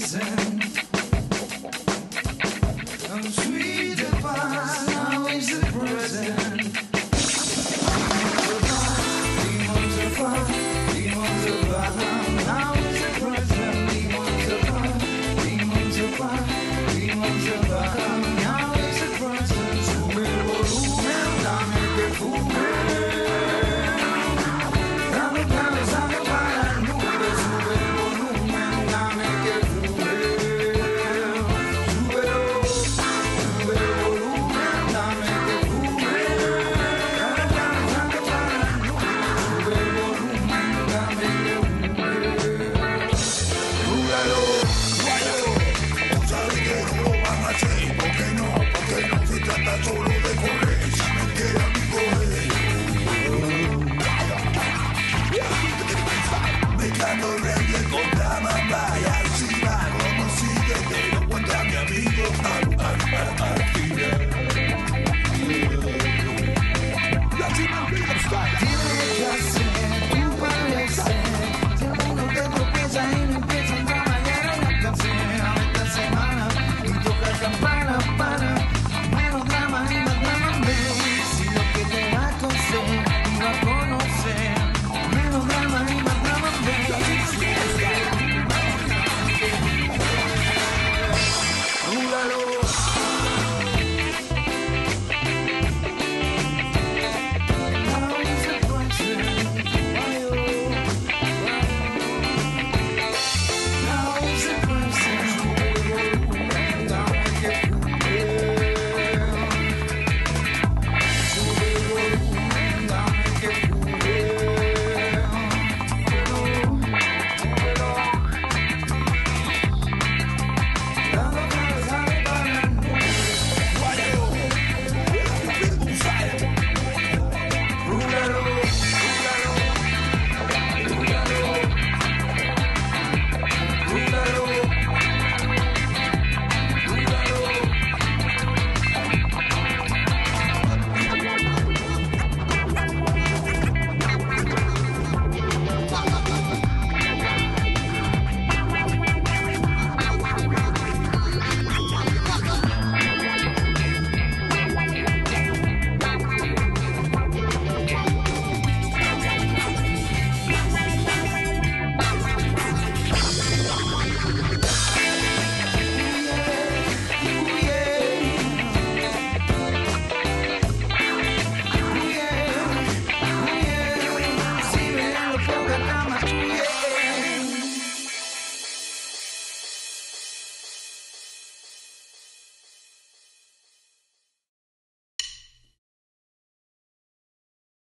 present.